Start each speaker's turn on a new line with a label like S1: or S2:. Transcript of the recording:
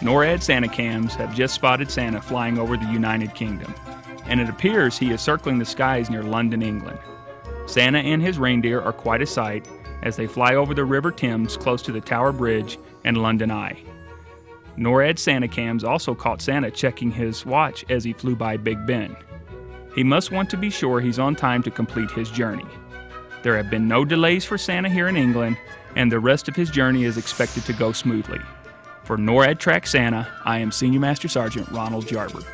S1: NORAD Santa cams have just spotted Santa flying over the United Kingdom, and it appears he is circling the skies near London, England. Santa and his reindeer are quite a sight as they fly over the River Thames close to the Tower Bridge and London Eye. NORAD Santa cams also caught Santa checking his watch as he flew by Big Ben. He must want to be sure he's on time to complete his journey. There have been no delays for Santa here in England, and the rest of his journey is expected to go smoothly. For NORAD Track Santa, I am Senior Master Sergeant Ronald Jarber.